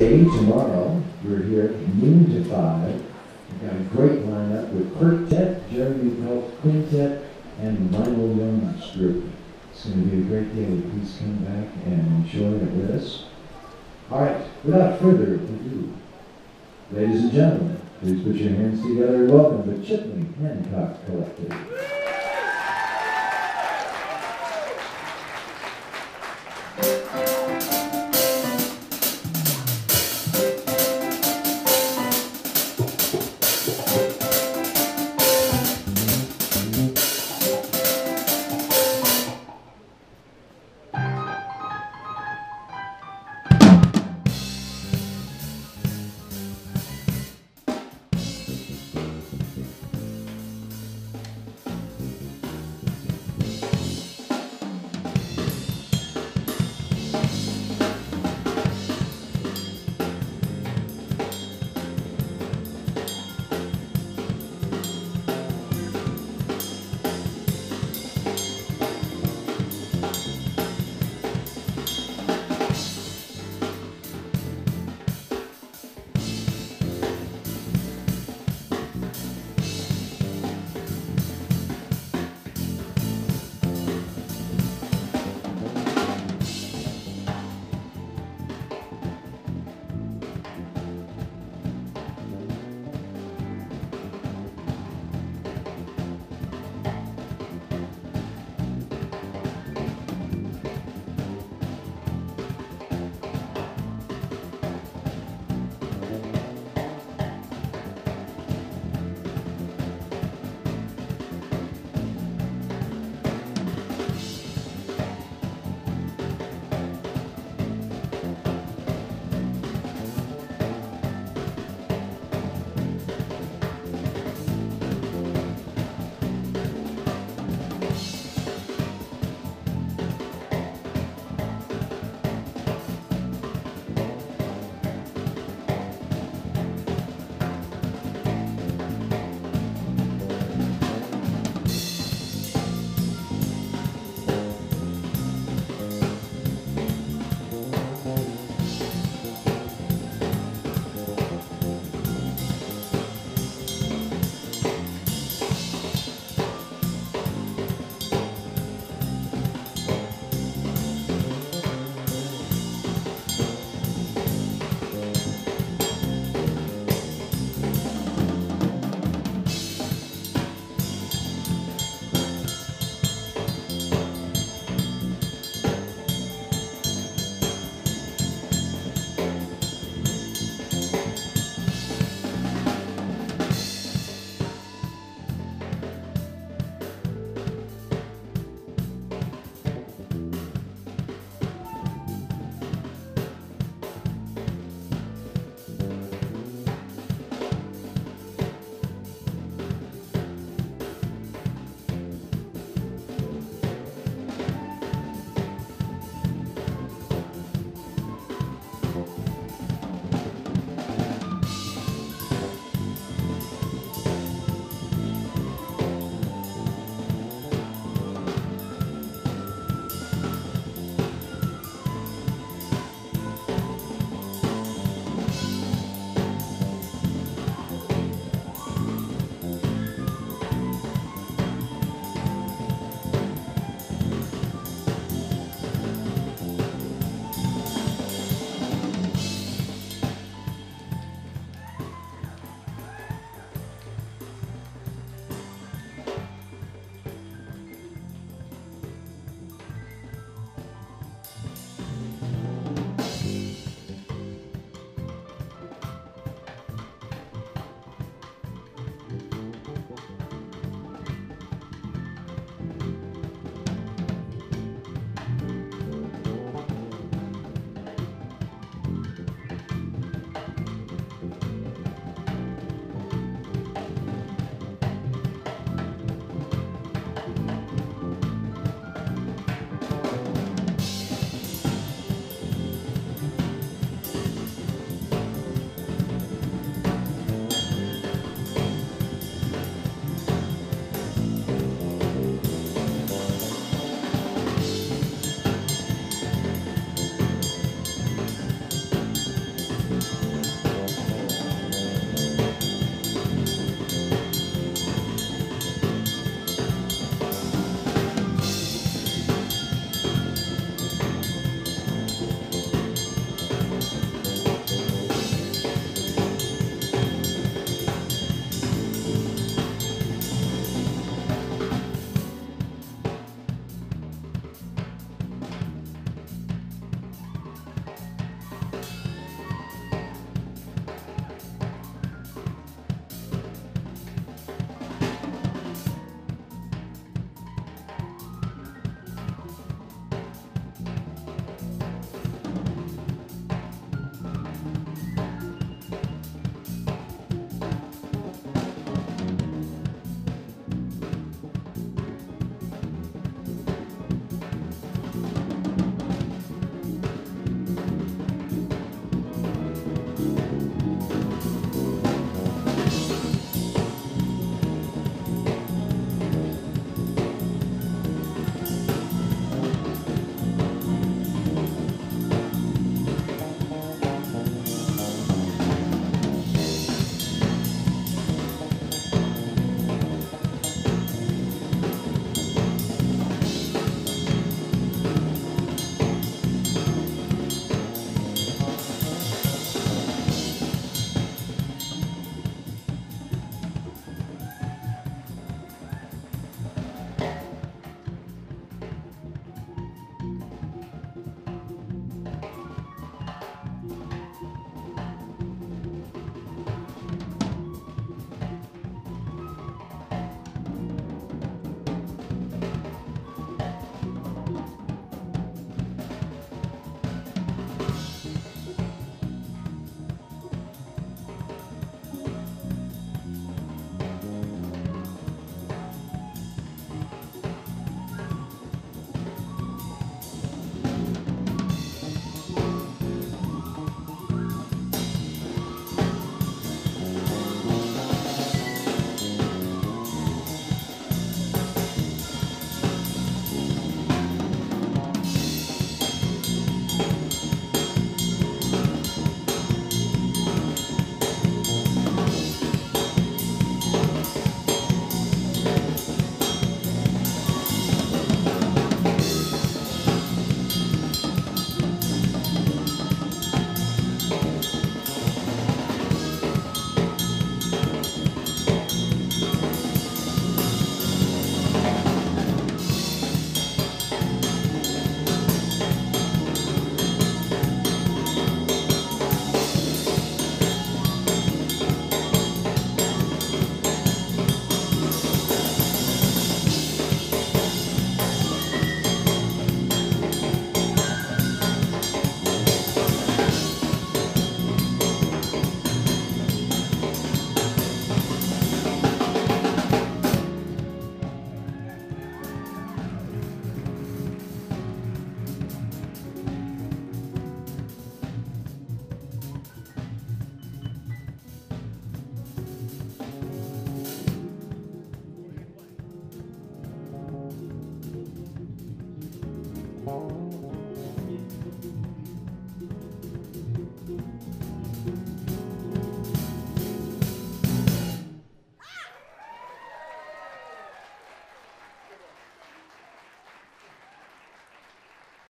Day tomorrow, we're here noon to five. We've got a great lineup with quartet, Jeremy Pelt Quintet, and Lionel Young's group. It's going to be a great day. Please come back and enjoy it with us. All right, without further ado, ladies and gentlemen, please put your hands together and welcome the Chipman Hancock Collective.